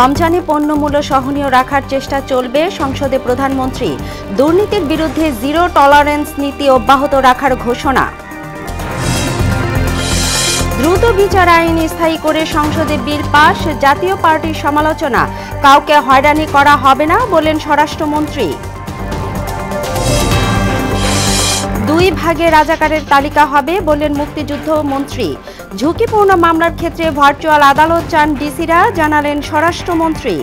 রমজানে পণ্যমূল্য সহনীয় রাখার চেষ্টা চলবে সংসদে প্রধানমন্ত্রী। দুর্নীতির বিরুদ্ধে জিরো টলারেন্স নীতি অব্যাহত রাখার ঘোষণা। দ্রুত বিচার আইন স্থায়ী করে সংসদে বিল পাশ, জাতীয় পার্টির সমালোচনা। কাউকে হয়রানি করা হবে না বলেন স্বরাষ্ট্রমন্ত্রী। দুই ভাগে রাজাকারের তালিকা হবে বললেন মুক্তিযুদ্ধ মন্ত্রী ঝুঁকিপূর্ণ মামলার ক্ষেত্রে ভার্চুয়াল আদালত চান ডিসিরা, জানালেন স্বরাষ্ট্রমন্ত্রী।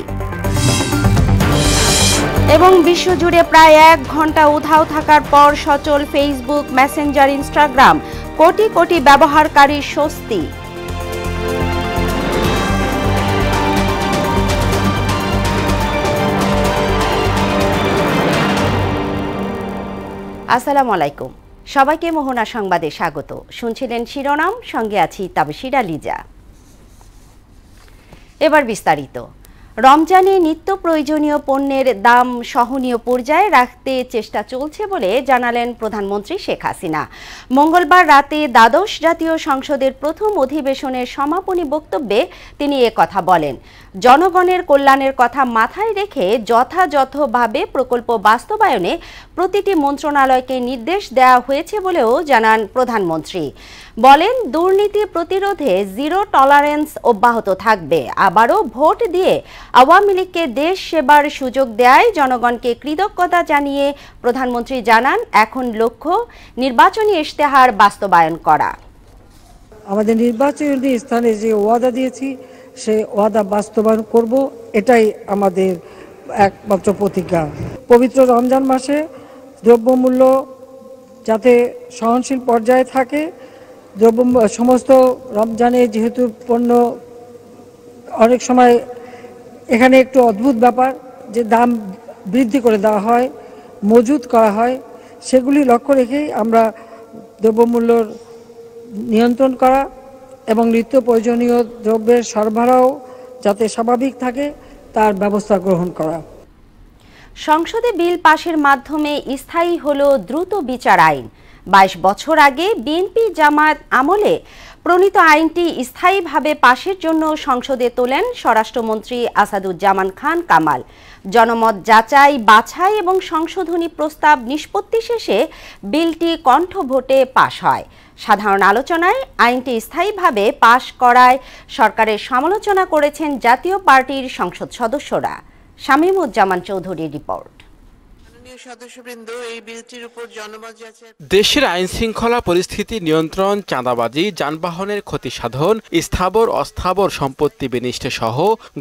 এবং বিশ্বজুড়ে প্রায় এক ঘণ্টা উধাও থাকার পর সচল Facebook, Messenger, Instagram crore crore ব্যবহারকারীর স্বস্তি। আসসালামু আলাইকুম। সবাইকে মোহনা সংবাদে স্বাগত। শুনছিলেন শিরোনাম, সঙ্গে আছি তাবশিরা লিজা। এবার বিস্তারিত। রমজানে নিত্য প্রয়োজনীয় পণ্যের দাম সহনীয় পর্যায়ে রাখতে চেষ্টা চলছে বলে জানালেন প্রধানমন্ত্রী শেখ হাসিনা। মঙ্গলবার রাতে দ্বাদশ জাতীয় সংসদের প্রথম অধিবেশনের সমাপনী বক্তব্যে তিনি কথা বলেন। জনগণের কল্যাণের কথা মাথায় রেখে যথাযথভাবে প্রকল্প বাস্তবায়নে প্রতিটি মন্ত্রণালয়কে নির্দেশ দেওয়া হয়েছে বলেও জানান প্রধানমন্ত্রী। বলেন, দুর্নীতি প্রতিরোধে জিরো টলারেন্স অব্যাহত থাকবে। আবারও ভোট দিয়ে আওয়ামী লীগকে দেশ সেবার সুযোগ দেয় জনগণকে কৃতজ্ঞতা জানিয়ে প্রধানমন্ত্রী জানান, এখন লক্ষ্য নির্বাচনী ইশতেহার বাস্তবায়ন করা। আমাদের নির্বাচনী স্থানে যে ওয়াদা দিয়েছি সে ওয়াদা বাস্তবায়ন করব, এটাই আমাদের একমাত্র প্রতিজ্ঞা। পবিত্র রমজান মাসে দ্রব্যমূল্য যাতে সহনশীল পর্যায়ে থাকে, দ্রব্য, সমস্ত রমজানে যেহেতু পণ্য অনেক সময় এখানে একটু অদ্ভুত ব্যাপার, যে দাম বৃদ্ধি করে দেওয়া হয়, মজুত করা হয়, সেগুলি লক্ষ্য রেখেই আমরা দ্রব্যমূল্যর নিয়ন্ত্রণ করা এবং নিত্য প্রয়োজনীয় দ্রব্যের সরবরাহ যাতে স্বাভাবিক থাকে, তার ব্যবস্থা গ্রহণ করা। সংসদে বিল পাশের মাধ্যমে স্থায়ী হল দ্রুত বিচার আইন। বাইশ বছর আগে বিএনপি জামায়াত আমলে প্রণীত আইনটি স্থায়ীভাবে পাশের জন্য সংসদে তোলেন স্বরাষ্ট্রমন্ত্রী আসাদুজ্জামান খান কামাল। জনমত যাচাই, বাছাই এবং সংশোধনী প্রস্তাব নিষ্পত্তি শেষে বিলটি কণ্ঠ ভোটে পাশ হয়। সাধারণ আলোচনায় আইনটি স্থায়ীভাবে পাশ করায় সরকারের সমালোচনা করেছেন জাতীয় পার্টির সংসদ সদস্যরা। শামীমুজ্জামান চৌধুরীর রিপোর্ট। দেশের আইন শৃঙ্খলা পরিস্থিতি নিয়ন্ত্রণ চাঁদাবাজি যানবাহনের ক্ষতি সাধন স্থাবর অস্থাবর সম্পত্তি বিনিষ্ট সহ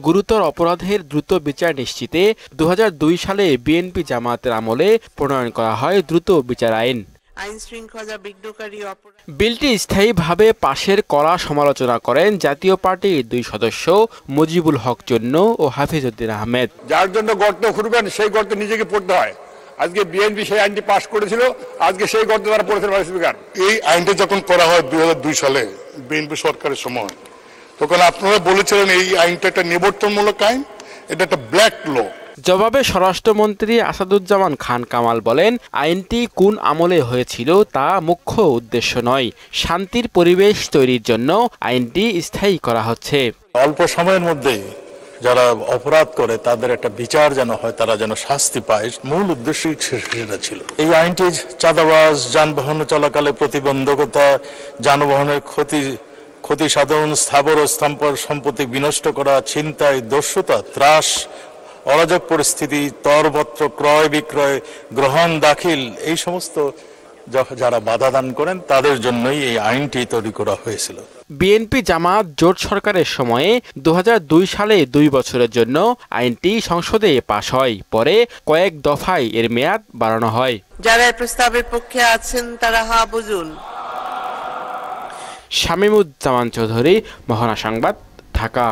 গুরুতর অপরাধের দ্রুত বিচার নিশ্চিতে দুহাজার দুই সালে বিএনপি জামাতের আমলে প্রণয়ন করা হয় দ্রুত বিচার আইন। আইন বিলটি স্থায়ীভাবে পাশের কড়া সমালোচনা করেন জাতীয় পার্টির দুই সদস্য মুজিবুল হক জন্য ও হাফিজউদ্দিন আহমেদ। যার জন্য গর্ত খুঁড়বেন সেই গর্ত নিজেকে পড়তে হয়। আজকে বিএনপি সেই আইনটি পাশ করেছিল আজকে সেই গর্ত তারা পড়েছেন ভাইস স্পিকার। এই আইনটা যখন করা হয় দুই সালে বিএনপি সরকারের সময় তখন আপনারা বলেছিলেন এই আইনটা একটা নিবর্তনমূলক আইন এটা একটা ব্ল্যাক ল। জবাবে স্বরাষ্ট্রমন্ত্রী আসাদুজ্জামান খান কামাল বলেন আইনটি কোন আমলে হয়েছিল তা মুখ্য উদ্দেশ্য নয় শান্তির পরিবেশ তৈরির জন্য আইনটি স্থায়ী করা হচ্ছে। অল্প সময়ের মধ্যে যারা অপরাধ করে, তাদের একটা বিচার যেন হয়, তারা যেন শাস্তি পায়, মূল উদ্দেশ্যই সেটা ছিল। এই আইনটি চাঁদাবাজ, যানবাহন চলাকালে প্রতিবন্ধকতা, যানবাহনের ক্ষতি ক্ষতি সাধন, স্থাবর সম্পত্তি বিনষ্ট করা, ছিনতাই, দস্যুতা, ত্রাস, অরাজক পরিস্থিতি, তরপত্র, ক্রয় বিক্রয়, গ্রহণ, দাখিল, এই সমস্ত যারা বাধা দান করেন, তাদের জন্যই এই আইনটি তৈরি করা হয়েছিল। বিএনপি জামাত জোট সরকারের সময়ে দু হাজার দুই সালে দুই বছরের জন্য আইনটি সংসদে পাশ হয়। পরে কয়েক দফায় এর মেয়াদ বাড়ানো হয়। যারা প্রস্তাবের পক্ষে আছেন তারা হা বুঝুন। শামীমুজ্জামান চৌধুরী মহানা সংবাদ ঢাকা।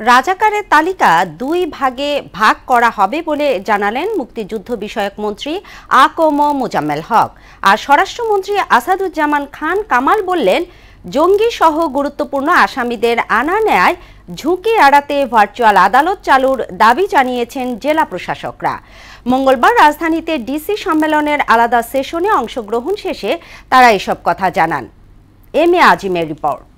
রাজাকারের তালিকা দুই ভাগে ভাগ করা হবে বলে জানালেন মুক্তিযুদ্ধ বিষয়ক মন্ত্রী আকম মোজাম্মেল হক। আর স্বরাষ্ট্রমন্ত্রী আসাদুজ্জামান খান কামাল বললেন জঙ্গি সহ গুরুত্বপূর্ণ আসামিদের আনা নেয় ঝুঁকি এড়াতে ভার্চুয়াল আদালত চালুর দাবি জানিয়েছেন জেলা প্রশাসকরা। মঙ্গলবার রাজধানীতে ডিসি সম্মেলনের আলাদা সেশনে অংশগ্রহণ শেষে তারা এসব কথা জানান। এম এ আজিমের রিপোর্ট।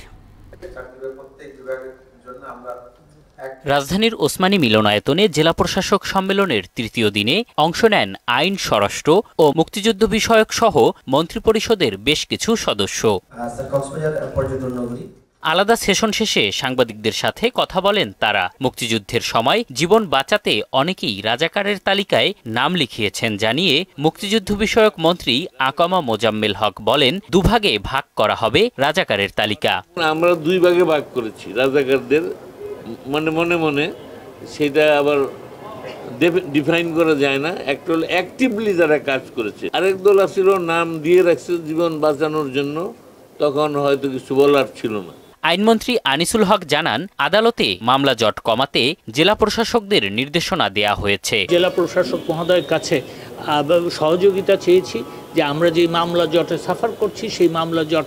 রাজধানীর ওসমানী মিলনায়তনে জেলা প্রশাসক সম্মেলনের তৃতীয় দিনে অংশ নেন আইন স্বরাষ্ট্র ও মুক্তিযুদ্ধ বিষয়ক সহ মন্ত্রিপরিষদের বেশ কিছু সদস্য। আলাদা সেশন শেষে সাংবাদিকদের সাথে কথা বলেন তারা। মুক্তিযুদ্ধের সময় জীবন বাঁচাতে অনেকেই রাজাকারের তালিকায় নাম লিখিয়েছেন জানিয়ে মুক্তিযুদ্ধ বিষয়ক মন্ত্রী আকামা মোজাম্মেল হক বলেন দুভাগে ভাগ করা হবে রাজাকারের তালিকা। আমরা দুই ভাগে ভাগ করেছি রাজাকারদের মানে মনে মনে সেটা আবার ডিফাইন করা যায় না। একটা হলো অ্যাক্টিভলি যারা কাজ করেছে। আরেক দল আসছিল নাম দিয়ে রাখছে জীবন বাঁচানোর জন্য। তখন হয়তো কিছু বলার ছিল না। আইনমন্ত্রী আনিসুল হক জানান আদালতে মামলা জট কমাতে জেলা প্রশাসকদের নির্দেশনা দেয়া হয়েছে। জেলা প্রশাসক মহোদয়ের কাছে সহযোগিতা চেয়েছি যে আমরা যে মামলা জটে সাফার করছি সেই মামলা জট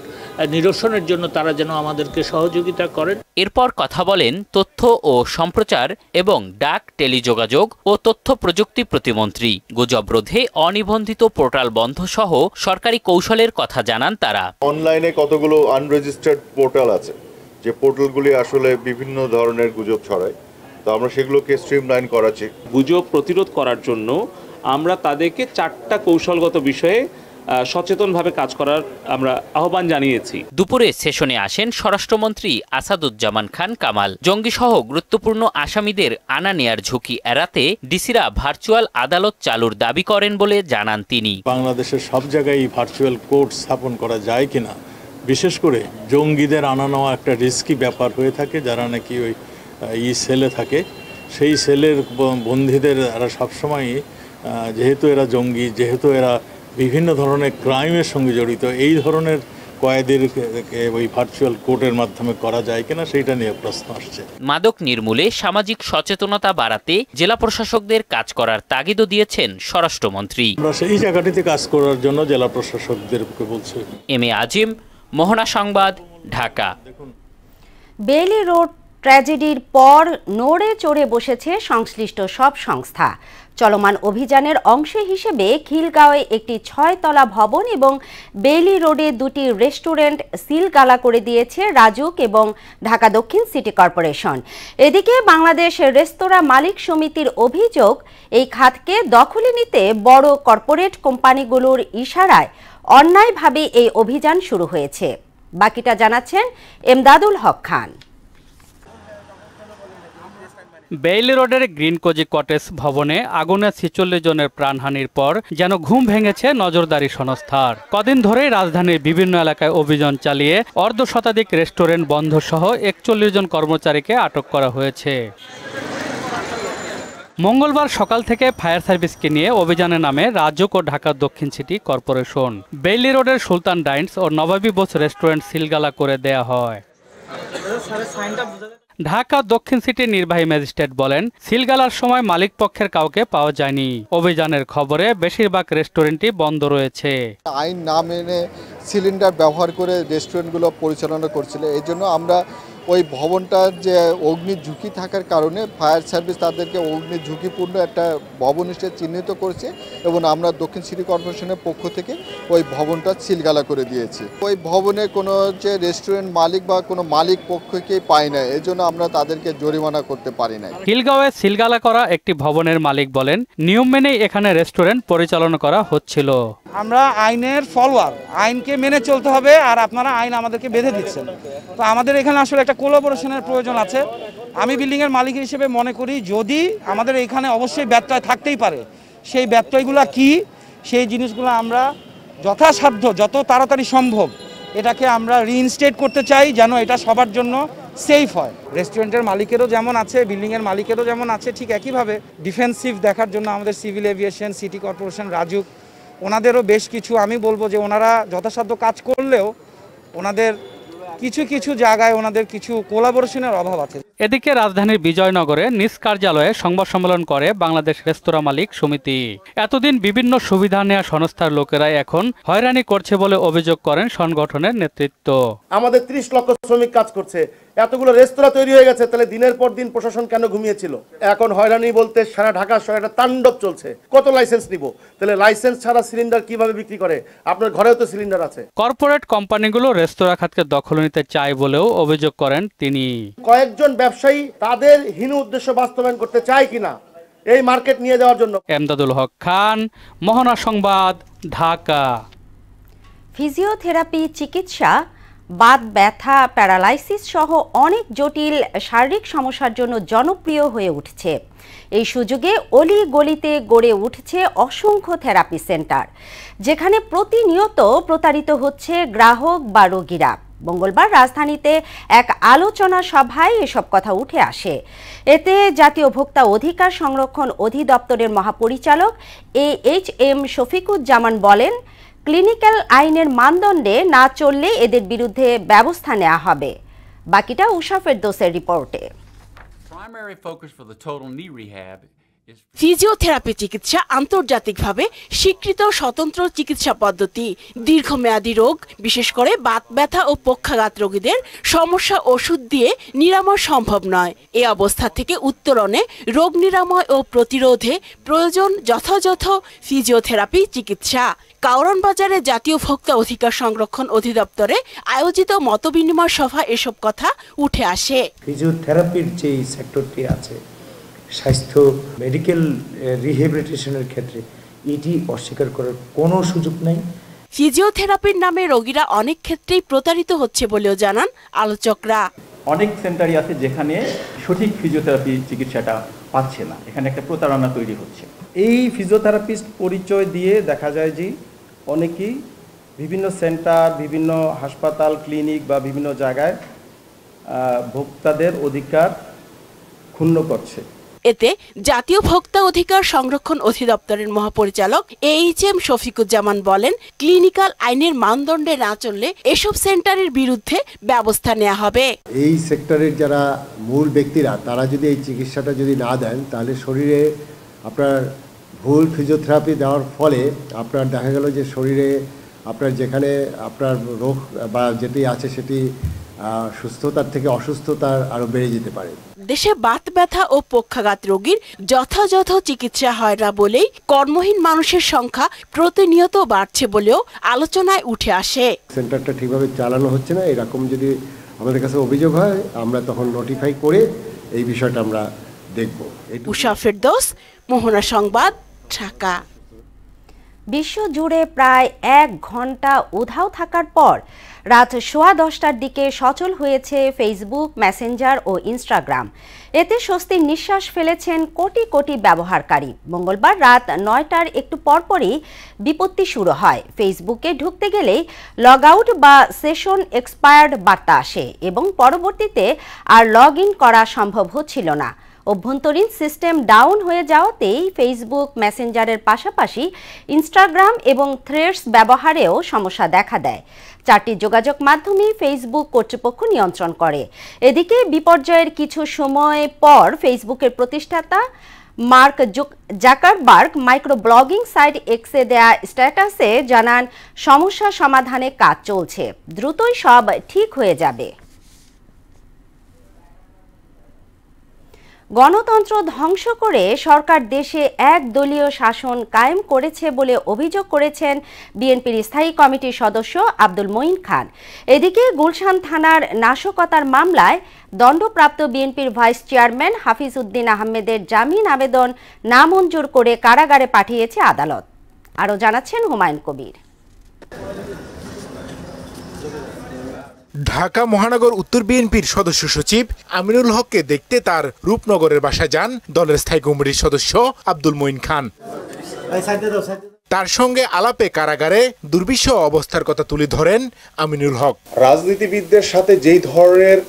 নিরসনের জন্য তারা যেন আমাদেরকে সহযোগিতা করেন। এরপর কথা বলেন তথ্য ও সম্প্রচার এবং ডাক টেলিযোগাযোগ ও তথ্য প্রযুক্তি প্রতিমন্ত্রী। গুজব রোধে অনিবন্ধিত পোর্টাল বন্ধ সহ সরকারি কৌশলের কথা জানান তারা। অনলাইনে কতগুলো আনরেজিস্টার্ড পোর্টাল আছে? যে পোর্টালগুলি আসলে বিভিন্ন ধরনের গুজব ছড়ায়। তো আমরা সেগুলোকে স্ট্রিমলাইন করাচ্ছি। গুজব প্রতিরোধ করার জন্য আমরা তাদেরকে চারটা কৌশলগত বিষয়ে সচেতনভাবে কাজ করার আমরা আহ্বান জানিয়েছি। দুপুরে সেশনে আসেন স্বরাষ্ট্রমন্ত্রী আসাদুজ্জামান খান কামাল। জঙ্গিসহ গুরুত্বপূর্ণ আসামিদের আনা নেয়ার ঝুঁকি এড়াতে ডিসিরা ভার্চুয়াল আদালত চালুর দাবি করেন বলে জানান তিনি। বাংলাদেশের সব জায়গায় ভার্চুয়াল কোর্ট স্থাপন করা যায় কিনা বিশেষ করে জঙ্গিদের আনা নেওয়া একটা রিস্কি ব্যাপার হয়ে থাকে যারা নাকি ওই ই সেলে থাকে। সেই সেলের বন্দীদের এরা সবসময়ই যেহেতু এরা জঙ্গি যেহেতু এরা বিভিন্ন ধরনের ক্রাইমের সঙ্গে জড়িত। এই ধরনের কয়েদের ওই ভার্চুয়াল কোর্টের মাধ্যমে করা যায় কিনা সেইটা নিয়ে প্রশ্ন আসছে। মাদক নির্মূলে সামাজিক সচেতনতা বাড়াতে জেলা প্রশাসকদের কাজ করার তাগিদও দিয়েছেন স্বরাষ্ট্রমন্ত্রী। আমরা সেই জায়গাটিতে কাজ করার জন্য জেলা প্রশাসকদেরকে বলছি। এম এ আজিম মোহনা সংবাদ ঢাকা। বেলি রোড ট্র্যাজেডির পর নড়ে চড়ে বসেছে সংশ্লিষ্ট সব সংস্থা। চলমান অভিযানের অংশ হিসেবে খিলগাঁওয়ে একটি ছয়তলা ভবন এবং বেইলি রোডে দুটি রেস্টুরেন্ট সিলগালা করে দিয়েছে রাজুক এবং ঢাকা দক্ষিণ সিটি কর্পোরেশন। এদিকে বাংলাদেশ রেস্তোরাঁ মালিক সমিতির অভিযোগ, এই খাতকে দখলে নিতে বড় কর্পোরেট কোম্পানিগুলোর ইশারায় অন্যায়ভাবে এই অভিযান শুরু হয়েছে। বাকিটা জানাচ্ছেন এমদাদুল হক খান। বেইলি রোডের গ্রিন কোজি কটেজ ভবনে আগুনে ছিচল্লিশ জনের প্রাণহানির পর যেন ঘুম ভেঙেছে নজরদারি সংস্থার। কদিন ধরেই রাজধানীর বিভিন্ন এলাকায় অভিযান চালিয়ে অর্ধ শতাধিক রেস্টুরেন্ট বন্ধ সহ একচল্লিশ জন কর্মচারীকে আটক করা হয়েছে। মঙ্গলবার সকাল থেকে ফায়ার সার্ভিসকে নিয়ে অভিযানে নামে রাজ্যক ও ঢাকা দক্ষিণ সিটি কর্পোরেশন। বেইলি রোডের সুলতান ডাইন্স ও নবাবী বোস রেস্টুরেন্ট সিলগালা করে দেয়া হয়। ঢাকা দক্ষিণ সিটির নির্বাহী ম্যাজিস্ট্রেট বলেন, সিলগালার সময় মালিক পক্ষের কাউকে পাওয়া যায়নি। অভিযানের খবরে বেশিরভাগ রেস্টুরেন্টই বন্ধ রয়েছে। আইন না মেনে সিলিন্ডার ব্যবহার করে রেস্টুরেন্টগুলো পরিচালনা করছিল, এই জন্য আমরা ওই ভবনটার যে অগ্নি ঝুঁকি থাকার কারণে ফায়ার সার্ভিস তাদেরকে অগ্নি ঝুঁকিপূর্ণ একটা ভবন হিসেবে চিহ্নিত করেছে এবং আমরা দক্ষিণ সিটি কর্পোরেশনের পক্ষ থেকে ওই ভবনটা সিলগালা করে দিয়েছি। ওই ভবনে কোনো যে রেস্টুরেন্ট মালিক বা কোনো মালিক পক্ষকে পাই না এই জন্য আমরা তাদেরকে জরিমানা করতে পারি না খিলগাঁওয়ে সিলগালা করা একটি ভবনের মালিক বলেন নিয়ম মেনেই এখানে রেস্টুরেন্ট পরিচালনা করা হচ্ছিল। আমরা আইনের ফলোয়ার আইনকে মেনে চলতে হবে আর আপনারা আইন আমাদেরকে বেঁধে দিচ্ছেন। তো আমাদের এখানে আসলে একটা কোলাবোরেশনের প্রয়োজন আছে। আমি বিল্ডিংয়ের মালিক হিসেবে মনে করি, যদি আমাদের এখানে অবশ্যই ব্যত্যয় থাকতেই পারে, সেই ব্যত্যয়গুলো কি? সেই জিনিসগুলো আমরা যথাসাধ্য, যত তাড়াতাড়ি সম্ভব এটাকে আমরা রিইনস্টেট করতে চাই, যেন এটা সবার জন্য সেফ হয়। রেস্টুরেন্টের মালিকেরও যেমন আছে, বিল্ডিংয়ের মালিকেরও যেমন আছে, ঠিক একইভাবে ডিফেন্সিভ দেখার জন্য আমাদের civil aviation city corporation Rajuk, ওনাদেরও বেশ কিছু, আমি বলব যে ওনারা যথাসাধ্য কাজ করলেও ওনাদের কিছু কিছু জায়গায় ওনাদের কিছু কোলাবোরেশনের অভাব আছে। এদিকে রাজধানীর বিজয়নগরে নিজ কার্যালয়ে সংবাদ সম্মেলন করে বাংলাদেশ রেস্তোরাঁ মালিক সমিতি। এতদিন বিভিন্ন সুবিধা নেওয়া সংস্থার লোকেরাই এখন হয়রানি করছে বলে অভিযোগ করেন সংগঠনের নেতৃত্ব। আমাদের ত্রিশ লক্ষ শ্রমিক কাজ করছে। এতগুলো রেস্তোরাঁ তৈরি হয়ে গেছে তাহলে দিনের পর দিন প্রশাসন কেন ঘুমিয়েছিল? এখন হয়রানি বলতে সারা ঢাকা শহরে একটা তাণ্ডব চলছে। কত লাইসেন্স নিব? তাহলে লাইসেন্স ছাড়া সিলিন্ডার কীভাবে বিক্রি করে? আপনার ঘরেও তো সিলিন্ডার আছে। কর্পোরেট কোম্পানিগুলো রেস্তোরাঁ খাতকে দখল নিতে চায় বলেও অভিযোগ করেন তিনি। কয়েকজন ব্যবসায়ী তাদের হীন উদ্দেশ্য বাস্তবায়ন করতে চায় কিনা এই মার্কেট নিয়ে যাওয়ার জন্য। এমদাদুল হক খান মোহনা সংবাদ ঢাকা। ফিজিওথেরাপি চিকিৎসা বাত, ব্যথা, প্যারালাইসিস সহ অনেক জটিল শারীরিক সমস্যার জন্য জনপ্রিয় হয়ে উঠছে। এই সুযোগে অলি গলিতে গড়ে উঠছে অসংখ্য থেরাপি সেন্টার, যেখানে প্রতিনিয়ত প্রতারিত হচ্ছে গ্রাহক বা রোগীরা। মঙ্গলবার রাজধানীতে এক আলোচনা সভায় এসব কথা উঠে আসে। এতে জাতীয় ভোক্তা অধিকার সংরক্ষণ অধিদপ্তরের মহাপরিচালক এ এইচ এম শফিকুজ্জামান বলেন ক্লিনিক্যাল আইনের মানদণ্ডে না চললে এদের বিরুদ্ধে ব্যবস্থা নেওয়া হবে। বাকিটা উষাফের দোষের রিপোর্টে। ফিজিওথেরাপি চিকিৎসা আন্তর্জাতিকভাবে স্বীকৃত স্বতন্ত্র চিকিৎসা পদ্ধতি। দীর্ঘমেয়াদী রোগ বিশেষ করে বাত ব্যথা ও পক্ষাঘাত রোগীদের সমস্যা ওষুধ দিয়ে নিরাময় সম্ভব নয়। এ অবস্থা থেকে উত্তরণে রোগ নিরাময় ও প্রতিরোধে প্রয়োজন যথাযথ ফিজিওথেরাপি চিকিৎসা। কাউরন বাজারে জাতীয় ভোক্তা অধিকার সংরক্ষণ অধিদপ্তরে আয়োজিত মতবিনিময় সভা এসব কথা উঠে আসে। ফিজিওথেরাপির যে সেক্টরটি আছে স্বাস্থ্য মেডিকেল রিহেবিলিটেশনের ক্ষেত্রে এটি অস্বীকার করার কোনো সুযোগ নেই। ফিজিওথেরাপির নামে রোগীরা অনেক ক্ষেত্রেই প্রতারিত হচ্ছে বলেও জানান আলোচকরা। অনেক সেন্টারই আছে যেখানে সঠিক ফিজিওথেরাপি চিকিৎসাটা পাচ্ছে না এখানে একটা প্রতারণা তৈরি হচ্ছে। এই ফিজিওথেরাপিস্ট পরিচয় দিয়ে দেখা যায় যে অনেকেই বিভিন্ন সেন্টার বিভিন্ন হাসপাতাল ক্লিনিক বা বিভিন্ন জায়গায় ভোক্তাদের অধিকার ক্ষুণ্ণ করছে। এতে জাতীয় ভোক্তা অধিকার সংরক্ষণ অধিদপ্তরের মহাপরিচালক এইচ এম শফিকুজ্জামান বলেন ক্লিনিক্যাল আইনের মানদণ্ডে না চললে এসব সেন্টারের বিরুদ্ধে ব্যবস্থা নেওয়া হবে। এই সেক্টরের যারা মূল ব্যক্তিরা তারা যদি এই চিকিৎসাটা যদি না দেন তাহলে শরীরে আপনার ভুল ফিজিওথেরাপি দেওয়ার ফলে আপনার দেখা গেল যে শরীরে আপনার যেখানে আপনার রোগ বা যেটি আছে সেটি সুস্থতার থেকে অসুস্থতার আরও বেড়ে যেতে পারে। দেশে বাত ব্যথা ও পক্ষাঘাত রোগীর যথাযথ চিকিৎসা হয় না বলেই কর্মহীন মানুষের সংখ্যা প্রতিনিয়ত বাড়ছে বলেও আলোচনায় উঠে আসে। সেন্টারটা ঠিকভাবে চালানো হচ্ছে না এরকম যদি আমাদের কাছে অভিযোগ হয় আমরা তখন নোটিফাই করে এই বিষয়টা আমরা দেখব। উষা ফেরদৌস মোহনা সংবাদ ঢাকা। বিশ্বজুড়ে প্রায় এক ঘণ্টা উধাও থাকার পর রাত সোয়া দশটার দিকে সচল হয়েছে ফেসবুক মেসেঞ্জার ও ইনস্টাগ্রাম এতে স্বস্তির নিঃশ্বাস ফেলেছেন কোটি কোটি ব্যবহারকারী। মঙ্গলবার রাত নয়টার একটু পরপরই বিপত্তি শুরু হয়। ফেসবুকে ঢুকতে গেলেই লগ আউট বা সেশন এক্সপায়ার্ড বার্তা আসে এবং পরবর্তীতে আর লগ ইন করা সম্ভব হচ্ছিল না। অভ্যন্তরীণ সিস্টেম ডাউন হয়ে যাওয়াতেই ফেসবুক মেসেঞ্জারের পাশাপাশি ইনস্টাগ্রাম এবং থ্রেডস ব্যবহারেও সমস্যা দেখা দেয়। চারটি যোগাযোগ মাধ্যমেই ফেসবুক কর্তৃপক্ষ নিয়ন্ত্রণ করে। এদিকে বিপর্যয়ের কিছু সময় পর ফেসবুকের প্রতিষ্ঠাতা Mark Zuckerberg micro blogging site এক্সে দেয়া স্ট্যাটাসে জানান, সমস্যা সমাধানে কাজ চলছে। দ্রুতই সব ঠিক হয়ে যাবে। গণতন্ত্র ধ্বংস করে সরকার দেশে এক দলীয় শাসন কায়েম করেছে বলে অভিযোগ করেছেন বিএনপির স্থায়ী কমিটির সদস্য আব্দুল মঈন খান। এদিকে গুলশান থানার নাশকতার মামলায় দণ্ডপ্রাপ্ত বিএনপির ভাইস চেয়ারম্যান হাফিজ উদ্দিন আহমেদের জামিন আবেদন নামঞ্জুর করে কারাগারে পাঠিয়েছে আদালত। আরও জানাচ্ছেন হুমায়ুন কবির। ঢাকা মহানগর উত্তর বিএনপির সদস্য সচিব আমিনুল হককে দেখতে তার রূপনগরের বাসায় যান দলের স্থায়ী কমিটির সদস্য আব্দুল মঈন খান। তার সঙ্গে আলাপে কারাগারে দুর্বিষহ অবস্থার কথা তুলে ধরেন আমিনুল হক। রাজনীতিবিদদের সাথে যেই ধরনের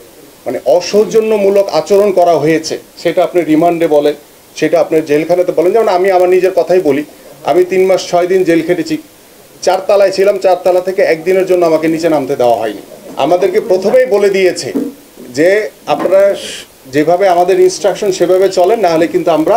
মানে অসৌজন্যমূলক আচরণ করা হয়েছে সেটা আপনি রিমান্ডে বলেন সেটা আপনি জেলখানাতে বলেন। যেমন আমি আমার নিজের কথাই বলি আমি তিন মাস ছয় দিন জেল খেটেছি চারতলায় ছিলাম চারতলা থেকে একদিনের জন্য আমাকে নিচে নামতে দেওয়া হয়নি। আমাদেরকে প্রথমেই বলে দিয়েছে যে আপনারা যেভাবে আমাদের ইনস্ট্রাকশন সেভাবে চলেন না হলে কিন্তু আমরা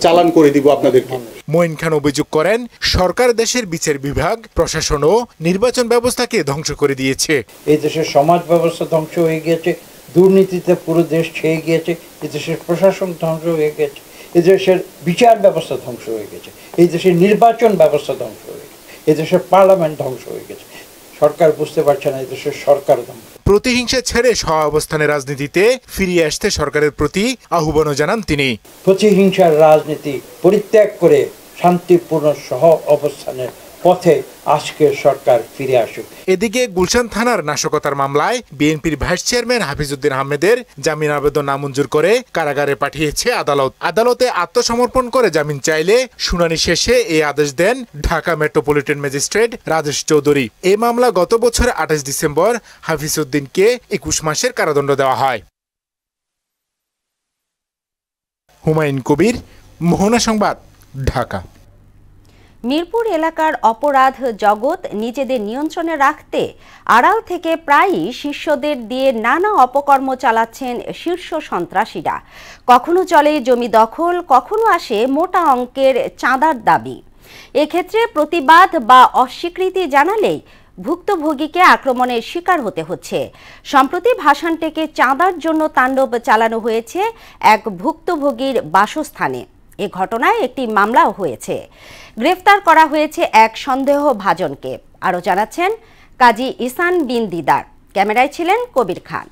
চালান করে দিব আপনাদেরকে। মঈন খান অভিযোগ করেন সরকার দেশের বিচার বিভাগ প্রশাসন ও নির্বাচন ব্যবস্থাকে ধ্বংস করে দিয়েছে। এই দেশের সমাজ ব্যবস্থা ধ্বংস হয়ে গিয়েছে দুর্নীতিতে পুরো দেশ ছেয়ে গিয়েছে এই দেশের প্রশাসন ধ্বংস হয়ে গেছে এই দেশের বিচার ব্যবস্থা ধ্বংস হয়ে গেছে এই দেশের নির্বাচন ব্যবস্থা ধ্বংস হয়ে গেছে এই দেশের পার্লামেন্ট ধ্বংস হয়ে গেছে সরকার বুঝতে পারছে না এদেশের সরকার প্রতিহিংসা ছেড়ে সহ অবস্থানের রাজনীতিতে ফিরিয়ে আসতে সরকারের প্রতি আহ্বানও জানান তিনি। প্রতিহিংসার রাজনীতি পরিত্যাগ করে শান্তিপূর্ণ সহ অবস্থানের পথে আজকের সরকার ফিরে আসুক। এদিকে গুলশান থানার নাশকতার মামলায় বিএনপির ভাইস চেয়ারম্যান হাফিজউদ্দিন আহমেদের জামিন আবেদন নামঞ্জুর করে কারাগারে পাঠিয়েছে আদালত। আদালতে আত্মসমর্পণ করে জামিন চাইলে শুনানি শেষে এই আদেশ দেন ঢাকা মেট্রোপলিটন ম্যাজিস্ট্রেট রাজেশ চৌধুরী। এই মামলা গত বছর আঠাশ ডিসেম্বর হাফিজউদ্দিনকে একুশ মাসের কারাদণ্ড দেওয়া হয়। হুমায়ুন কবির, মোহনা সংবাদ, ঢাকা। মিরপুর এলাকার অপরাধ জগৎ নিজেদের নিয়ন্ত্রণে রাখতে আড়াল থেকে প্রায়ই শিষ্যদের দিয়ে নানা অপকর্ম চালাচ্ছেন শীর্ষ সন্ত্রাসীরা। কখনো চলে জমি দখল, কখনো আসে মোটা অঙ্কের চাঁদার দাবি। এক্ষেত্রে প্রতিবাদ বা অস্বীকৃতি জানালেই ভুক্তভোগীকে আক্রমণের শিকার হতে হচ্ছে। সম্প্রতি ভাসান থেকে চাঁদার জন্য তাণ্ডব চালানো হয়েছে এক ভুক্তভোগীর বাসস্থানে। এ ঘটনায় একটি মামলাও হয়েছে। গ্রেফতার করা হয়েছে এক সন্দেহ ভাজনকে আরও জানাচ্ছেন কাজী ইসান বিন দিদার। ক্যামেরায় ছিলেন কবির খান।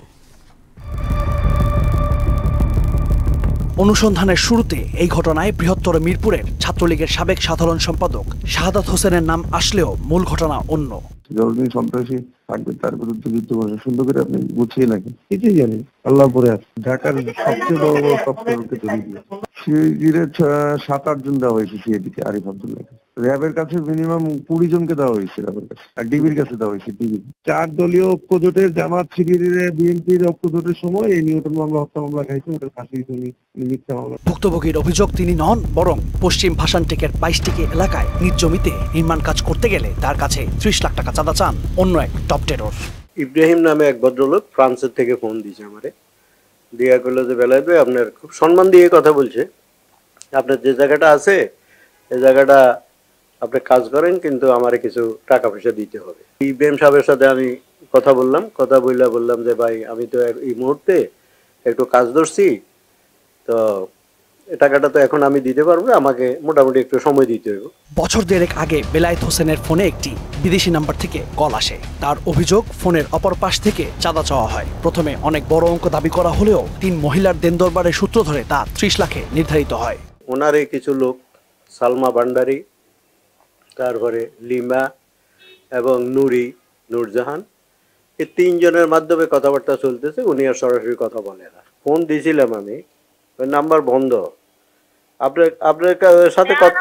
অনুসন্ধানের শুরুতে এই ঘটনায় বৃহত্তর মিরপুরের ছাত্রলীগের সাবেক সাধারণ সম্পাদক শাহাদাত হোসেনের নাম আসলেও মূল ঘটনা অন্য। যতদিন সন্ত্রাসী থাকবে, তার বিরুদ্ধে যুদ্ধ করবে। সুন্দর করে আপনি গুছিয়ে নাকি কিছুই জানি, আল্লাহ পরে আছে। ঢাকার সবচেয়ে বড় বড় সফটওয়্যারকে তৈরি দিয়েছে শিগগিরে সাত আট জন দেওয়া হয়েছে সিএডিকে আরিফ আব্দুল্লাহকে। র্যাবের কাছে মিনিমাম কুড়ি জনকে দেওয়া হয়েছে র্যাবের কাছে আর ডিবির কাছে দেওয়া হয়েছে ডিবি। চার দলীয় ঐক্যজোটের জামাত শিবিরের বিএনপির ঐক্যজোটের সময় এই নিউটন মামলা হত্যা মামলা খাইছে ওটার ফাঁসি মিথ্যা মামলা। ভুক্তভোগীর অভিযোগ তিনি নন বরং পশ্চিম ভাসানটেকের বাইশটিকে এলাকায় নিজ জমিতে নির্মাণ কাজ করতে গেলে তার কাছে ত্রিশ লাখ টাকা চাঁদা চান অন্য এক টপ টেরর। ইব্রাহিম নামে এক ভদ্রলোক ফ্রান্সের থেকে ফোন দিয়েছে আমারে। দিয়া করল যে বেলায় আপনার খুব সম্মান দিয়ে কথা বলছে। আপনার যে জায়গাটা আছে এই জায়গাটা আপনি কাজ করেন কিন্তু আমার কিছু টাকা পয়সা দিতে হবে। ইব্রাহিম সাহেবের সাথে আমি কথা বললাম কথা বললে বললাম যে ভাই আমি তো এই মুহূর্তে একটু কাজ ধরছি তো টাকাটা তো এখন আমি দিতে পারব আমাকে মোটামুটি একটু সময় দিতে হবে বছর দেড়েক আগে বেলায়েত হোসেনের ফোনে একটি বিদেশি নাম্বার থেকে কল আসে। তার অভিযোগ ফোনের অপর পাশ থেকে চাঁদা চাওয়া হয়। প্রথমে অনেক বড় অঙ্ক দাবি করা হলেও তিন মহিলার দেন দরবারের সূত্র ধরে তা ত্রিশ লাখে নির্ধারিত হয়। ওনারে কিছু লোক সালমা ভান্ডারি তারপরে লিমা এবং নুরি নূরজাহান। এই তিনজনের মাধ্যমে কথাবার্তা চলতেছে উনি আর সরাসরি কথা বলে না। ফোন দিয়েছিলাম আমি ওই নাম্বার বন্ধ। আপনার আপনার সাথে কথা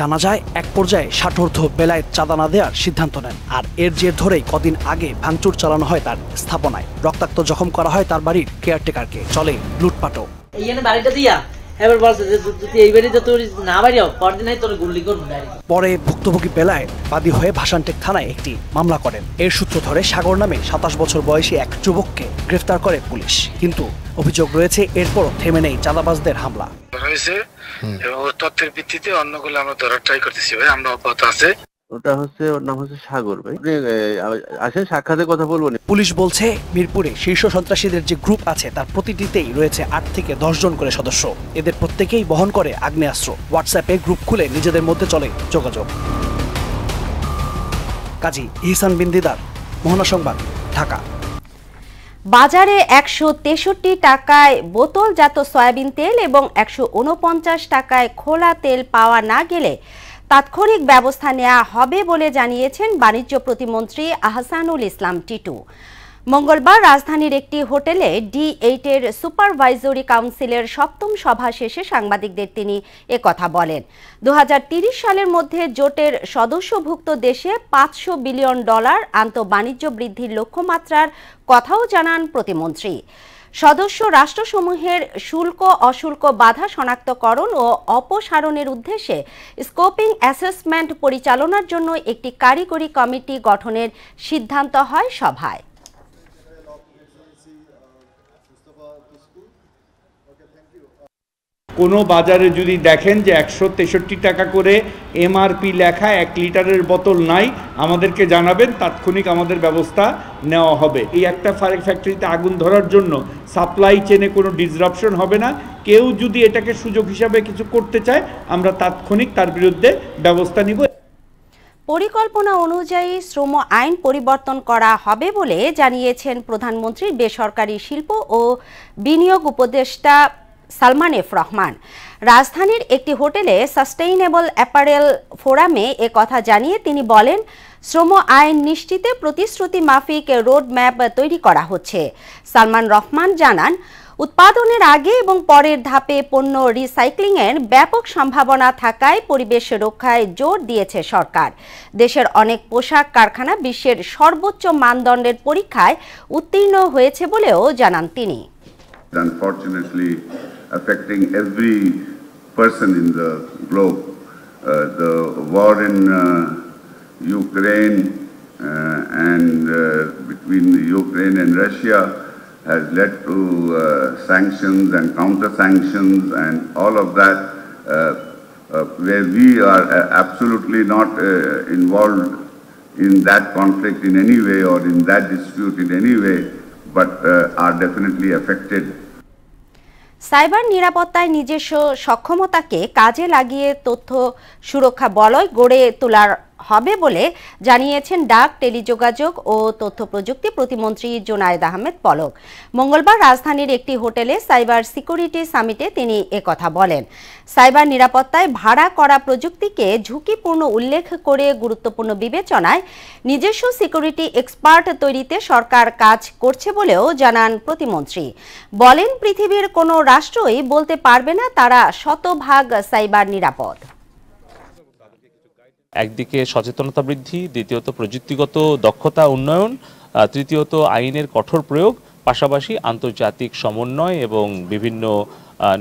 জানা যায় এক পর্যায়ে ষাটর্ধ বেলায় চাঁদা না দেওয়ার সিদ্ধান্ত নেন আর এর জের ধরেই কদিন আগে ভাঙচুর চালানো হয় তার স্থাপনায়। রক্তাক্ত জখম করা হয় তার বাড়ির কেয়ারটেকারকে। চলে লুটপাটও। পরে ভুক্তভোগী বেলায় বাদী হয়ে ভাসানটেক থানায় একটি মামলা করেন। এর সূত্র ধরে সাগর নামে সাতাশ বছর বয়সী এক যুবককে গ্রেফতার করে পুলিশ। কিন্তু অভিযোগ রয়েছে এরপরও থেমে নেই চাঁদাবাজদের হামলা। হয়েছে এবং তথ্যের ভিত্তিতে অন্যগুলো আমরা ধরার ট্রাই করতেছি ভাই আমরা অব্যাহত আছে। ওটা হচ্ছে ওর নাম হচ্ছে সাগর ভাই। আসেন সাক্ষাতে কথা বলব পুলিশ বলছে মিরপুরে শীর্ষ সন্ত্রাসীদের যে গ্রুপ আছে তার প্রতিটিতেই রয়েছে আট থেকে দশ জন করে সদস্য। এদের প্রত্যেকেই বহন করে আগ্নেয়াস্ত্র। হোয়াটসঅ্যাপে গ্রুপ খুলে নিজেদের মধ্যে চলে যোগাযোগ। কাজী ইহসান বিন্দিদার মোহনা সংবাদ ঢাকা। বাজারে একশো তেষট্টি টাকায় বোতলজাত সয়াবিন তেল এবং একশো উনপঞ্চাশ টাকায় খোলা তেল পাওয়া না গেলে তাৎক্ষণিক ব্যবস্থা নেওয়া হবে বলে জানিয়েছেন বাণিজ্য প্রতিমন্ত্রী আহসানুল ইসলাম টিটু। মঙ্গলবার রাজধানীর একটি হোটেলে ডি এইটের সুপারভাইজরি কাউন্সিলের সপ্তম সভা শেষে সাংবাদিকদের তিনি কথা বলেন দু সালের মধ্যে জোটের সদস্যভুক্ত দেশে পাঁচশো বিলিয়ন ডলার আন্ত বাণিজ্য বৃদ্ধির লক্ষ্যমাত্রার কথাও জানান প্রতিমন্ত্রী। সদস্য রাষ্ট্রসমূহের শুল্ক, অশুল্ক বাধা শনাক্তকরণ ও অপসারণের উদ্দেশ্যে স্কোপিং অ্যাসেসমেন্ট পরিচালনার জন্য একটি কারিগরি কমিটি গঠনের সিদ্ধান্ত হয় সভায়। কোনো বাজারে যদি দেখেন যে একশো তেষট্টি টাকা করে এমআরপি লেখা এক লিটারের বোতল নাই, আমাদেরকে জানাবেন, তাৎক্ষণিক আমাদের ব্যবস্থা নেওয়া হবে। এই একটা ফ্যাক্টরিতে আগুন ধরার জন্য সাপ্লাই চেনে কোনো ডিসরাপশন হবে না। কেউ যদি এটাকে সুযোগ হিসাবে কিছু করতে চায়, আমরা তাৎক্ষণিক তার বিরুদ্ধে ব্যবস্থা নিব। পরিকল্পনা অনুযায়ী শ্রম আইন পরিবর্তন করা হবে বলে জানিয়েছেন প্রধানমন্ত্রীর বেসরকারি শিল্প ও বিনিয়োগ উপদেষ্টা সালমান এফ রহমান। রাজধানীর একটি হোটেলে সাস্টেইনেবল অ্যাপারেল ফোরামে এ কথা জানিয়ে তিনি বলেন, শ্রম আইন নিশ্চিতে প্রতিশ্রুতি মাফিক রোড ম্যাপ তৈরি করা হচ্ছে। সালমান রহমান জানান, উৎপাদনের আগে এবং পরের ধাপে পণ্য রিসাইক্লিংয়ের ব্যাপক সম্ভাবনা থাকায় পরিবেশ রক্ষায় জোর দিয়েছে সরকার। দেশের অনেক পোশাক কারখানা বিশ্বের সর্বোচ্চ মানদণ্ডের পরীক্ষায় উত্তীর্ণ হয়েছে বলেও জানান তিনি। Affecting every person in the globe. Uh, the war in uh, Ukraine uh, and uh, between Ukraine and Russia has led to uh, sanctions and counter-sanctions and all of that, uh, where we are absolutely not involved in that conflict in any way or in that dispute in any way, but are definitely affected cyber নিরাপত্তায় নিজস্ব সক্ষমতাকে কাজে লাগিয়ে তথ্য সুরক্ষা বলয় গড়ে তোলার হবে বলে জানিয়েছেন ডাক, টেলিযোগাযোগ ও তথ্য প্রযুক্তি প্রতিমন্ত্রী জোনায়েদ আহমেদ পলক। মঙ্গলবার রাজধানীর একটি হোটেলে সাইবার সিকিউরিটি সামিটে তিনি একথা বলেন। সাইবার নিরাপত্তায় ভাড়া করা প্রযুক্তিকে ঝুঁকিপূর্ণ উল্লেখ করে গুরুত্বপূর্ণ বিবেচনায় নিজস্ব সিকিউরিটি এক্সপার্ট তৈরিতে সরকার কাজ করছে বলেও জানান প্রতিমন্ত্রী। বলেন, পৃথিবীর কোনো রাষ্ট্রই বলতে পারবে না তারা শতভাগ সাইবার নিরাপদ। একদিকে সচেতনতা বৃদ্ধি, দ্বিতীয়ত প্রযুক্তিগত দক্ষতা উন্নয়ন তৃতীয়ত আইনের কঠোর প্রয়োগ, পাশাপাশি আন্তর্জাতিক সমন্বয় এবং বিভিন্ন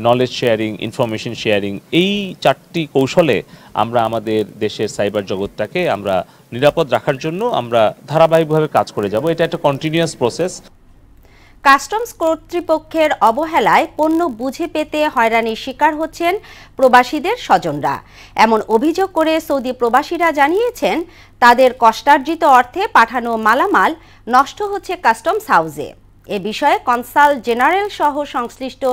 নলেজ শেয়ারিং ইনফরমেশন শেয়ারিং এই চারটি কৌশলে আমরা আমাদের দেশের সাইবার জগৎটাকে আমরা নিরাপদ রাখার জন্য আমরা ধারাবাহিকভাবে কাজ করে যাব। এটা একটা কন্টিনিউয়াস প্রসেস কাস্টমস কর্তৃপক্ষের অবহেলায় পণ্য বুঝে পেতে হয়রানির শিকার হচ্ছেন প্রবাসীদের স্বজনরা। এমন অভিযোগ করে সৌদি প্রবাসীরা জানিয়েছেন, তাদের কষ্টার্জিত অর্থে পাঠানো মালামাল নষ্ট হচ্ছে কাস্টমস হাউসে। এ বিষয়ে কনসাল জেনারেল সহ সংশ্লিষ্ট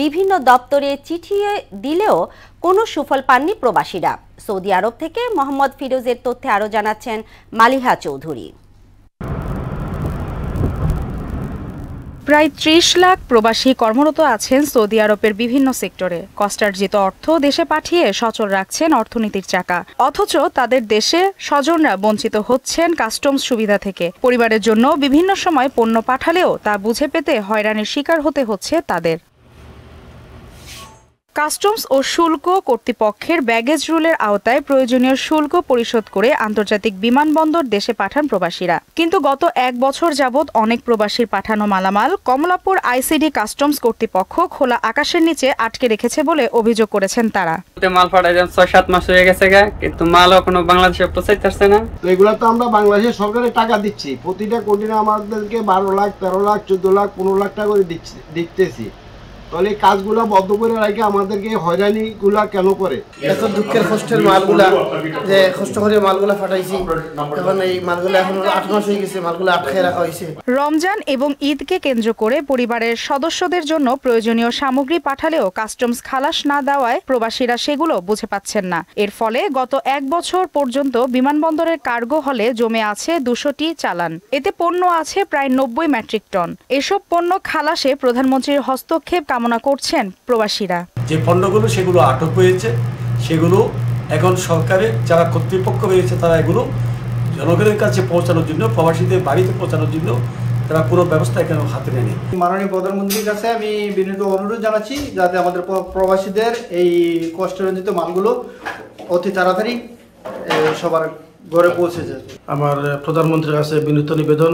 বিভিন্ন দপ্তরে চিঠি দিলেও কোনো সুফল পাননি প্রবাসীরা। সৌদি আরব থেকে মোহাম্মদ ফিরোজের তথ্যে আরও জানাচ্ছেন মালিহা চৌধুরী। প্রায় ত্রিশ লাখ প্রবাসী কর্মরত আছেন সৌদি আরবের বিভিন্ন সেক্টরে। কষ্টার্জিত অর্থ দেশে পাঠিয়ে সচল রাখছেন অর্থনীতির চাকা। অথচ তাদের দেশে স্বজনরা বঞ্চিত হচ্ছেন কাস্টমস সুবিধা থেকে। পরিবারের জন্য বিভিন্ন সময় পণ্য পাঠালেও তা বুঝে পেতে হয়রানির শিকার হতে হচ্ছে তাদের। কাস্টমস ও শুল্ক কর্তৃপক্ষের ব্যাগেজ রুলের আওতায় প্রয়োজনীয় শুল্ক পরিশোধ করে আন্তর্জাতিক বিমানবন্দর দেশে পাঠান প্রবাসীরা। কিন্তু গত এক বছর যাবৎ অনেক প্রবাসীর পাঠানো মালামাল কমলাপুর আইসিডি কাস্টমস কর্তৃপক্ষ খোলা আকাশের নিচে আটকে রেখেছে বলে অভিযোগ করেছেন তারা। মাল পাঠাই ছয় সাত মাস হয়ে গেছে কিন্তু মাল এখনও বাংলাদেশে পৌঁছাইতেছে না। এগুলো তো আমরা বাংলাদেশের সরকারের টাকা দিচ্ছি। প্রতিটা কোটিনে আমাদেরকে বারো লাখ তেরো লাখ চোদ্দ লাখ পনেরো লাখ টাকা করে দিচ্ছি দিতেছি। তাহলে এই কাজগুলো বদ্ধ করে রাখে আমাদেরকে হয়রানি গুলা কেন করে? এত দুঃখের কষ্টের মালগুলা যে কষ্ট করে মালগুলা ফাটাইছি। এখন এই মালগুলা এখন আট মাস হয়ে গেছে মালগুলা আটকে রাখা হয়েছে। রমজান এবং ঈদকে কেন্দ্র করে পরিবারের সদস্যদের জন্য প্রয়োজনীয় সামগ্রী পাঠালেও কাস্টমস খালাস না দেওয়ায় প্রবাসীরা সেগুলো বুঝে পাচ্ছেন না। এর ফলে গত এক বছর পর্যন্ত বিমানবন্দরের কার্গো হলে জমে আছে দুশোটি চালান। এতে পণ্য আছে প্রায় নব্বই মেট্রিক টন। এসব পণ্য খালাসে প্রধানমন্ত্রীর হস্তক্ষেপ কামনা করছেন প্রবাসীরা। যে পণ্যগুলো সেগুলো আটক হয়েছে সেগুলো এখন সরকারের যারা কর্তৃপক্ষ রয়েছে তারা এগুলো জনগণের কাছে পৌঁছানোর জন্য প্রবাসীদের বাড়িতে পৌঁছানোর জন্য তারা পুরো ব্যবস্থা এখানে হাতে নেয়নি। মাননীয় প্রধানমন্ত্রীর কাছে আমি বিনীত অনুরোধ জানাচ্ছি যাতে আমাদের প্রবাসীদের এই কষ্টরঞ্জিত মালগুলো অতি তাড়াতাড়ি সবার ঘরে পৌঁছে যায়। আমার প্রধানমন্ত্রীর কাছে বিনীত নিবেদন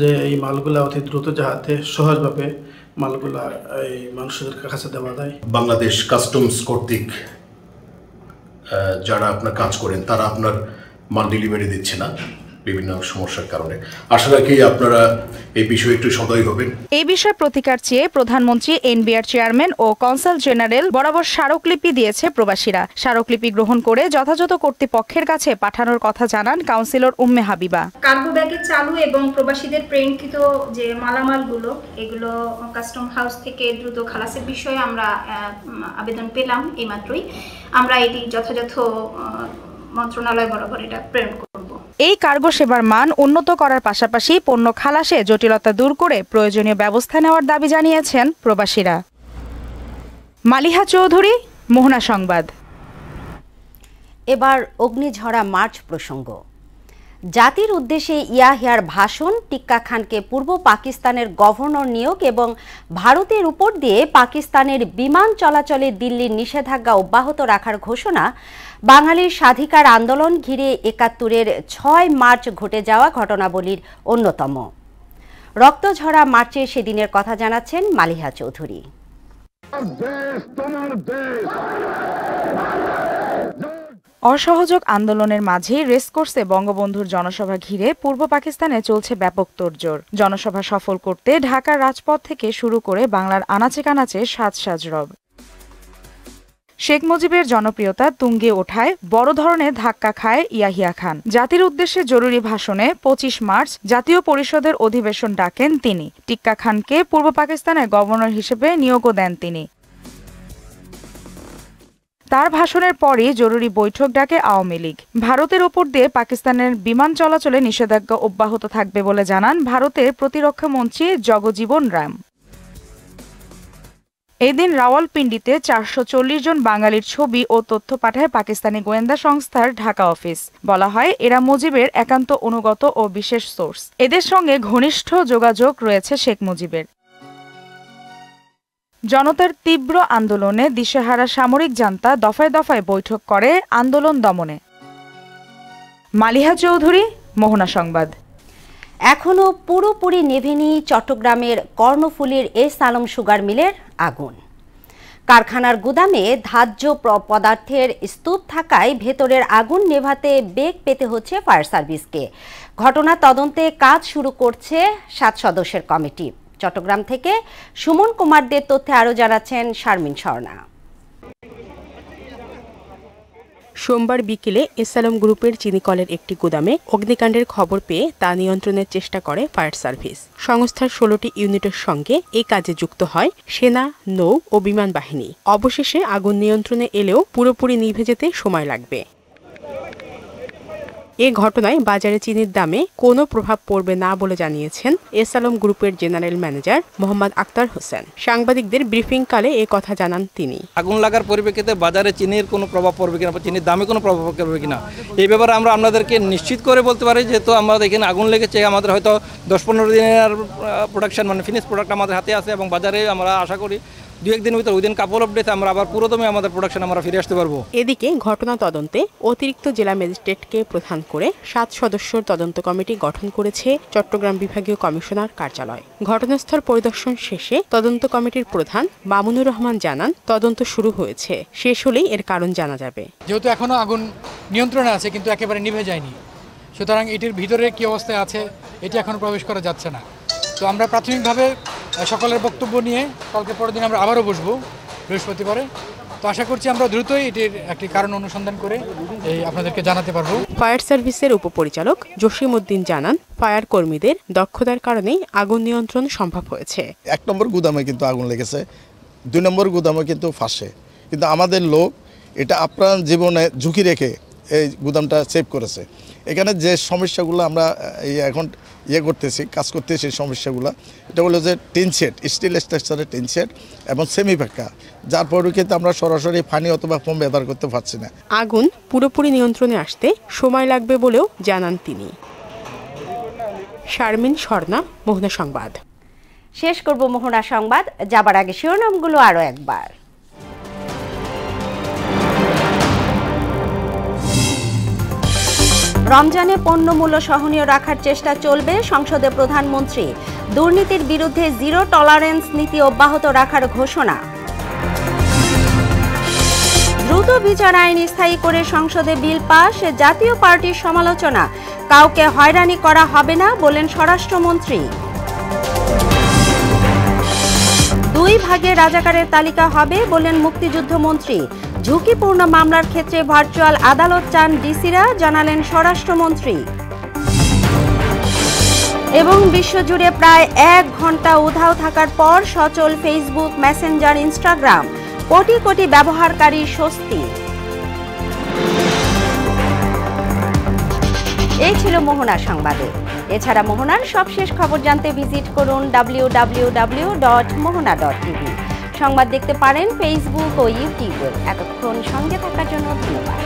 যে এই মালগুলো অতি দ্রুত যাহাতে সহজভাবে মালগুলা এই মানুষের কাছে দেওয়া যায়। বাংলাদেশ কাস্টমস কর্তৃক যারা আপনার কাজ করেন, তারা আপনার মাল ডেলিভারি দিচ্ছে না। বিভিন্ন সমস্যার কারণে। আশা রাখি আপনারা এই বিষয়ে একটু সদয় হবেন। এই বিষয়ে প্রতিকার চেয়ে প্রধানমন্ত্রী এনবিআর চেয়ারম্যান ও কনসাল জেনারেল বরাবর স্মারকলিপি দিয়েছে প্রবাসীরা। স্মারকলিপি গ্রহণ করে যথাযথ কর্তৃপক্ষের কাছে পাঠানোর কথা জানান কাউন্সিলর উম্মে হাবিবা। কার্গো ব্যাগে চালু এবং প্রবাসীদের প্রেরণকৃত যে মালামালগুলো এগুলো কাস্টম হাউস থেকে দ্রুত খালাসের বিষয়ে আমরা আবেদন পেলাম এইমাত্রই। আমরা এটি যথাযথ মন্ত্রণালয় বরাবর এটা প্রেরণ করব। এই কার্গো সেবার মান উন্নত করার পাশাপাশি পণ্য খালাসে জটিলতা দূর করে প্রয়োজনীয় ব্যবস্থা নেওয়ার দাবি জানিয়েছেন প্রবাসীরা। মালিহা চৌধুরী, মোহনা সংবাদ। এবার অগ্নিঝরা মার্চ প্রসঙ্গ। জাতির উদ্দেশ্যে ইয়াহিয়ার ভাষণ, টিক্কা খানকে পূর্ব পাকিস্তানের গভর্নর নিয়োগ এবং ভারতের উপর দিয়ে পাকিস্তানের বিমান চলাচলে দিল্লির নিষেধাজ্ঞা অব্যাহত রাখার ঘোষণা বাঙালির স্বাধিকার আন্দোলন ঘিরে একাত্তরের ছয় মার্চ ঘটে যাওয়া ঘটনাবলীর অন্যতম। রক্তঝরা মার্চে সেদিনের কথা জানাচ্ছেন মালিহা চৌধুরী। অসহযোগ আন্দোলনের মাঝে রেসকোর্সে বঙ্গবন্ধুর জনসভা ঘিরে পূর্ব পাকিস্তানে চলছে ব্যাপক তোড়জোড়। জনসভা সফল করতে ঢাকার রাজপথ থেকে শুরু করে বাংলার আনাচে কানাচে সাজ শেখ মুজিবের জনপ্রিয়তা তুঙ্গে ওঠায়, বড় ধরনের ধাক্কা খায় ইয়াহিয়া খান। জাতির উদ্দেশ্যে জরুরি ভাষণে পঁচিশ মার্চ জাতীয় পরিষদের অধিবেশন ডাকেন তিনি। টিক্কা খানকে পূর্ব পাকিস্তানের গভর্নর হিসেবে নিয়োগও দেন তিনি। তার ভাষণের পরই জরুরি বৈঠক ডাকে আওয়ামী লীগ। ভারতের ওপর দিয়ে পাকিস্তানের বিমান চলাচলে নিষেধাজ্ঞা অব্যাহত থাকবে বলে জানান ভারতের প্রতিরক্ষা মন্ত্রী জগজীবন রাম। এদিন রাওয়ালপিন্ডিতে চারশো চল্লিশ জন বাঙালির ছবি ও তথ্য পাঠায় পাকিস্তানি গোয়েন্দা সংস্থার ঢাকা অফিস। বলা হয়, এরা মুজিবের একান্ত অনুগত ও বিশেষ সোর্স। এদের সঙ্গে ঘনিষ্ঠ যোগাযোগ রয়েছে শেখ মুজিবের। জনতার তীব্র আন্দোলনে দিশেহারা সামরিক জান্তা দফায় দফায় বৈঠক করে আন্দোলন দমনে। মালিহা চৌধুরী, মোহনা সংবাদ। এখনও পুরোপুরি নেভেনি চট্টগ্রামের কর্ণফুলীর এস আলম সুগার মিলের আগুন। কারখানার গুদামে ধার্য পদার্থের স্তূপ থাকায় ভেতরের আগুন নেভাতে বেগ পেতে হচ্ছে ফায়ার সার্ভিসকে। ঘটনা তদন্তে কাজ শুরু করছে সাত সদস্যের কমিটি। চট্টগ্রাম থেকে সুমন কুমারদের তথ্যে আরও জানাচ্ছেন শারমিন স্বর্ণা সোমবার বিকেলে এসালম গ্রুপের চিনিকলের একটি গুদামে অগ্নিকাণ্ডের খবর পেয়ে তা নিয়ন্ত্রণের চেষ্টা করে ফায়ার সার্ভিস। সংস্থার ষোলোটি ইউনিটের সঙ্গে এ কাজে যুক্ত হয় সেনা, নৌ ও বিমান বাহিনী। অবশেষে আগুন নিয়ন্ত্রণে এলেও পুরোপুরি নিভে যেতে সময় লাগবে। এ ঘটনায় বাজারে চিনির দামে কোনো প্রভাব পড়বে না বলে জানিয়েছেন এস আলম গ্রুপের জেনারেল ম্যানেজার মোহাম্মদ আক্তার হোসেন। সাংবাদিকদের ব্রিফিংকালে এ কথা জানান তিনি। আগুন লাগার পরিপ্রেক্ষিতে বাজারে চিনির কোনো প্রভাব পড়বে কিনা চিনির দামে কোনো প্রভাব পড়বে কিনা, এই ব্যাপারে আমরা আপনাদেরকে নিশ্চিত করে বলতে পারি, যেহেতু আমাদের এখানে আগুন লেগেছে, আমাদের হয়তো দশ পনেরো দিনের প্রোডাকশন মানে ফিনিশ প্রোডাক্ট আমাদের হাতে আছে এবং বাজারে আমরা আশা করি দু একদিন ভিতরে উইদিন কাপল অফ ডেতে আমরা আবার পুরোদমে আমাদের প্রোডাকশন আমরা ফিরে আসতে পারব। এদিকে ঘটনা তদন্তে অতিরিক্ত জেলা ম্যাজিস্ট্রেটকে প্রধান করে সাত সদস্যর তদন্ত কমিটি গঠন করেছে চট্টগ্রাম বিভাগীয় কমিশনার কার্যালয়। ঘটনাস্থল পরিদর্শন শেষে তদন্ত কমিটির প্রধান মামুনুর রহমান জানান তদন্ত শুরু হয়েছে। শেষ হলেই এর কারণ জানা যাবে। যেহেতু এখনও আগুন নিয়ন্ত্রণে আছে কিন্তু একেবারে নিভে যায়নি। সুতরাং এটির ভিতরে কি অবস্থায় আছে এটি এখন প্রবেশ করা যাচ্ছে না। তো আমরা প্রাথমিকভাবে সকলের বক্তব্য নিয়ে কালকে পরের দিন আমরা আবারও বসবো বৃহস্পতিবারে। তো আশা করছি আমরা দ্রুতই এটির একটি কারণ অনুসন্ধান করে এই আপনাদেরকে জানাতে পারব। ফায়ার সার্ভিসের উপপরিচালক জসিম উদ্দিন জানান ফায়ার কর্মীদের দক্ষতার কারণেই আগুন নিয়ন্ত্রণ সম্ভব হয়েছে। এক নম্বর গুদামে কিন্তু আগুন লেগেছে দুই নম্বর গুদামে কিন্তু ফাঁসে। কিন্তু আমাদের লোক এটা আপনার জীবনে ঝুঁকি রেখে এই গুদামটা সেভ করেছে। এখানে যে সমস্যাগুলো আমরা এখন ইয়ে করতেছি কাজ করতেছি সমস্যাগুলো। এটা হলো যে টিন সেট স্টিল স্ট্রাকচারের টিন সেট এবং সেমি ফাঁকা যার পরিপ্রেক্ষিতে আমরা সরাসরি পানি অথবা ফোম ব্যবহার করতে পারছি না। আগুন পুরোপুরি নিয়ন্ত্রণে আসতে সময় লাগবে বলেও জানান তিনি। শারমিন স্বর্ণা মোহনা সংবাদ। শেষ করব মোহনা সংবাদ যাবার আগে শিরোনামগুলো আরও একবার। রমজানে পণ্যমূল্য সহনীয় রাখার চেষ্টা চলবে সংসদে প্রধানমন্ত্রী। দুর্নীতির বিরুদ্ধে জিরো টলারেন্স নীতি অব্যাহত রাখার ঘোষণা। দ্রুত বিচার আইন স্থায়ী করে সংসদে বিল পাশ জাতীয় পার্টির সমালোচনা। কাউকে হয়রানি করা হবে না বলেন স্বরাষ্ট্রমন্ত্রী। দুই ভাগে রাজাকারের তালিকা হবে বলেন মুক্তিযুদ্ধ মন্ত্রী ঝুঁকিপূর্ণ মামলার ক্ষেত্রে ভার্চুয়াল আদালত চান ডিসিরা, জানালেন স্বরাষ্ট্রমন্ত্রী। এবং বিশ্বজুড়ে প্রায় এক ঘণ্টা উধাও থাকার পর সচল Facebook Messenger Instagram crore crore ব্যবহারকারীর স্বস্তি। এই ছিল মোহনা সংবাদে। এছাড়া মোহনার সবশেষ খবর জানতে ভিজিট করুন W W W dot Mohona dot TV সংবাদ দেখতে পারেন ফেসবুক ও ইউটিউবে এতক্ষণ সঙ্গে থাকার জন্য ধন্যবাদ।